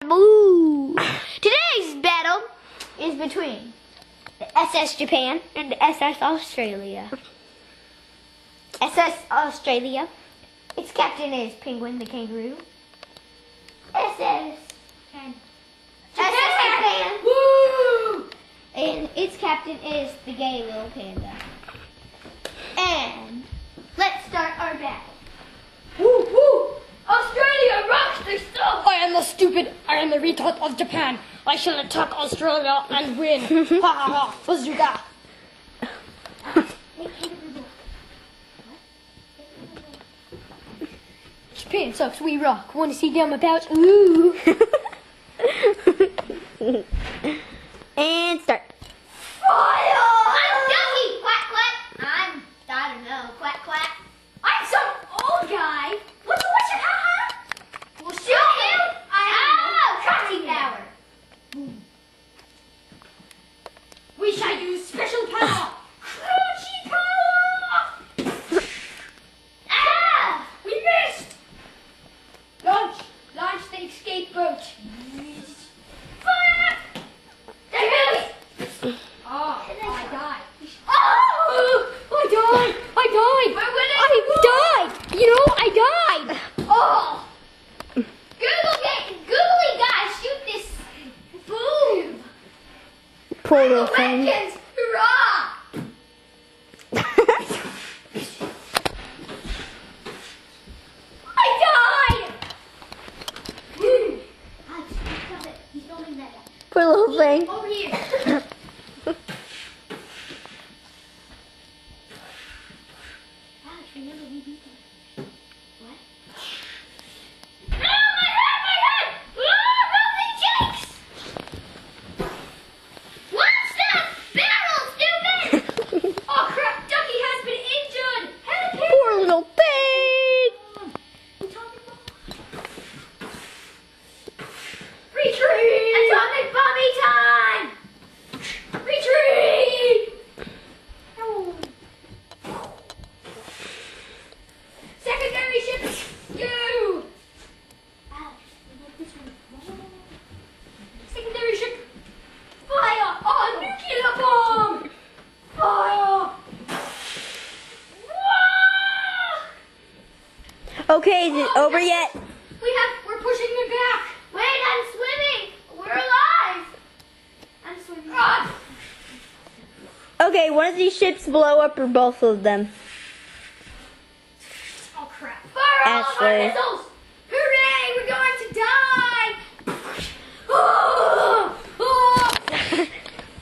Boo. Today's battle is between the SS Japan and the SS Australia. SS Australia. Its captain is Penguin the Kangaroo. SS and SS Japan. Woo! And its captain is the gay little panda. And let's start our battle. Woo woo! Australia rocks their stuff! I am the stupid, I am the retard of Japan. I shall attack Australia and win. ha ha ha, bazooka. Japan sucks, we rock. Want to see them about? Ooh. And start. Fire! I'm Ducky! Quack quack! I'm, I don't know, quack quack. I'm some old guy! What's, what's your ha Well, shoot him! I have no tracking power. We shall use special power! Crunchy power! Ah! We missed! Launch! Launch the escape boat! Fire! There goes! Oh, I died. Oh, I died. I died. I died. You know, I died. Oh! Google get, googly guys, shoot this. Portal Wickens! Hurrah! I died! Woo! Alex, stop it. He's filming that. Poor little thing. Over here. Okay, is it over yet? We have, we're pushing it back! Wait, I'm swimming! We're alive! I'm swimming. Ah! Okay, one of these ships blow up or both of them. Oh crap. Fire all of our missiles! Hooray! We're going to die! Oh! Oh!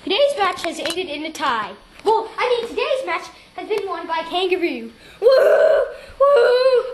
Today's match has ended in a tie. Well, I mean, today's match has been won by Kangaroo. Woo! Woo!